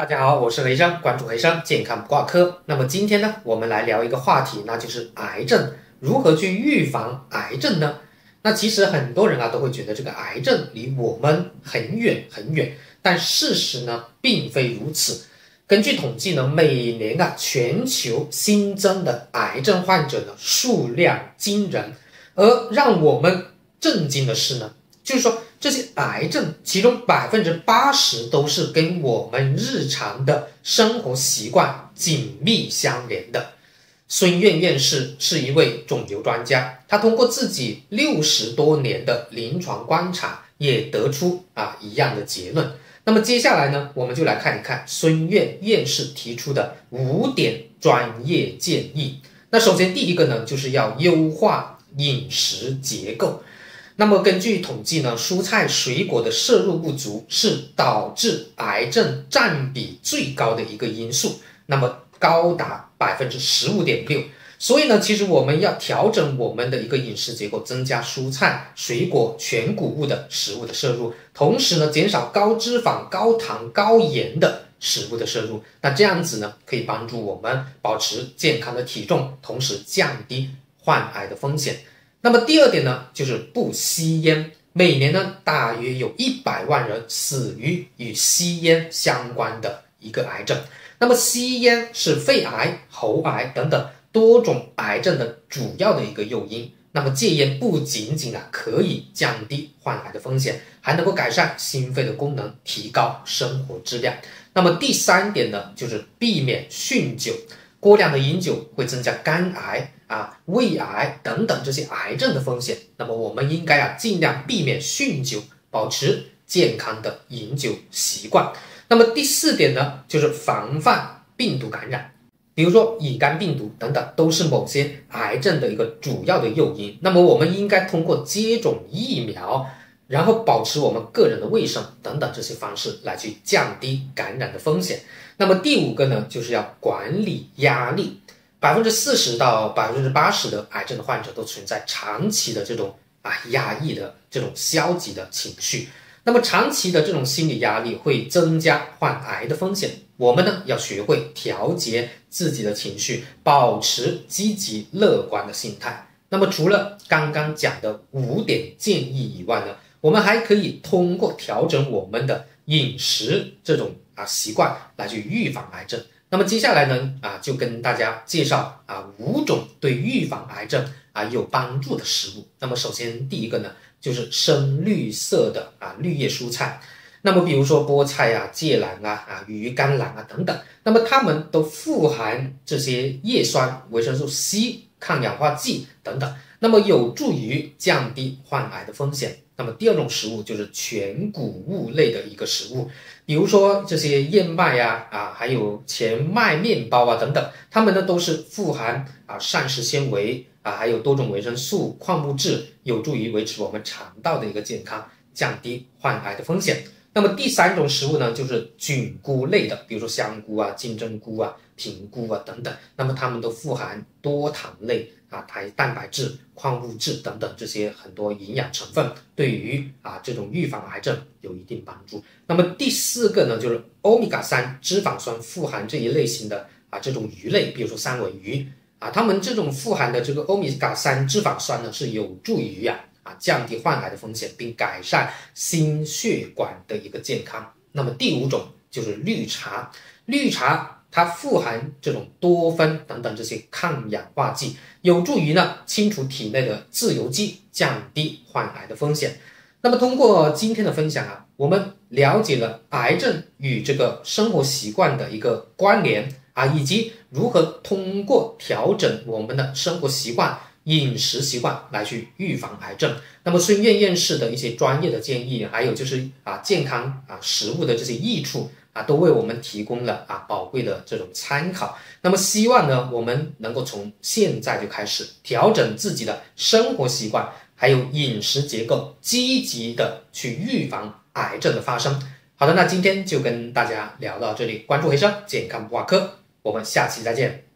大家好，我是何医生，关注何医生健康不挂科。那么今天呢，我们来聊一个话题，那就是癌症，如何去预防癌症呢？那其实很多人啊都会觉得这个癌症离我们很远很远，但事实呢并非如此。根据统计呢，每年啊全球新增的癌症患者呢数量惊人，而让我们震惊的是呢，就是说。这些癌症，其中百分之八十都是跟我们日常的生活习惯紧密相连的。孙院院士是一位肿瘤专家，他通过自己六十多年的临床观察，也得出啊一样的结论。那么接下来呢，我们就来看一看孙院院士提出的五点专业建议。那首先第一个呢，就是要优化饮食结构。那么根据统计呢，蔬菜水果的摄入不足是导致癌症占比最高的一个因素，那么高达百分之十五点六。所以呢，其实我们要调整我们的一个饮食结构，增加蔬菜、水果、全谷物的食物的摄入，同时呢，减少高脂肪、高糖、高盐的食物的摄入。那这样子呢，可以帮助我们保持健康的体重，同时降低患癌的风险。那么第二点呢，就是不吸烟。每年呢，大约有一百万人死于与吸烟相关的一个癌症。那么吸烟是肺癌、喉癌等等多种癌症的主要的一个诱因。那么戒烟不仅仅啊可以降低患癌的风险，还能够改善心肺的功能，提高生活质量。那么第三点呢，就是避免酗酒。过量的饮酒会增加肝癌啊、胃癌等等这些癌症的风险。那么我们应该啊尽量避免酗酒，保持健康的饮酒习惯。那么第四点呢，就是防范病毒感染，比如说乙肝病毒等等，都是某些癌症的一个主要的诱因。那么我们应该通过接种疫苗。然后保持我们个人的卫生等等这些方式来去降低感染的风险。那么第五个呢，就是要管理压力。百分之四十到百分之八十的癌症的患者都存在长期的这种啊压抑的这种消极的情绪。那么长期的这种心理压力会增加患癌的风险。我们呢要学会调节自己的情绪，保持积极乐观的心态。那么除了刚刚讲的五点建议以外呢？我们还可以通过调整我们的饮食这种啊习惯来去预防癌症。那么接下来呢啊就跟大家介绍啊五种对预防癌症啊有帮助的食物。那么首先第一个呢就是深绿色的啊绿叶蔬菜。那么比如说菠菜啊、芥蓝啊、啊鱼甘蓝啊等等，那么它们都富含这些叶酸、维生素 C、抗氧化剂等等，那么有助于降低患癌的风险。那么第二种食物就是全谷物类的一个食物，比如说这些燕麦呀，啊，还有全麦面包啊等等，它们呢都是富含啊膳食纤维啊，还有多种维生素、矿物质，有助于维持我们肠道的一个健康，降低患癌的风险。那么第三种食物呢，就是菌菇类的，比如说香菇啊、金针菇啊、平菇啊等等，那么它们都富含多糖类啊、还蛋白质、矿物质等等这些很多营养成分，对于啊这种预防癌症有一定帮助。那么第四个呢，就是欧米伽三脂肪酸富含这一类型的啊这种鱼类，比如说三文鱼啊，它们这种富含的这个欧米伽三脂肪酸呢，是有助于呀。啊降低患癌的风险，并改善心血管的一个健康。那么第五种就是绿茶，绿茶它富含这种多酚等等这些抗氧化剂，有助于呢清除体内的自由基，降低患癌的风险。那么通过今天的分享啊，我们了解了癌症与这个生活习惯的一个关联啊，以及如何通过调整我们的生活习惯。饮食习惯来去预防癌症。那么孙院院士的一些专业的建议，还有就是啊健康啊食物的这些益处啊，都为我们提供了啊宝贵的这种参考。那么希望呢，我们能够从现在就开始调整自己的生活习惯，还有饮食结构，积极的去预防癌症的发生。好的，那今天就跟大家聊到这里，关注回声健康不挂科，我们下期再见。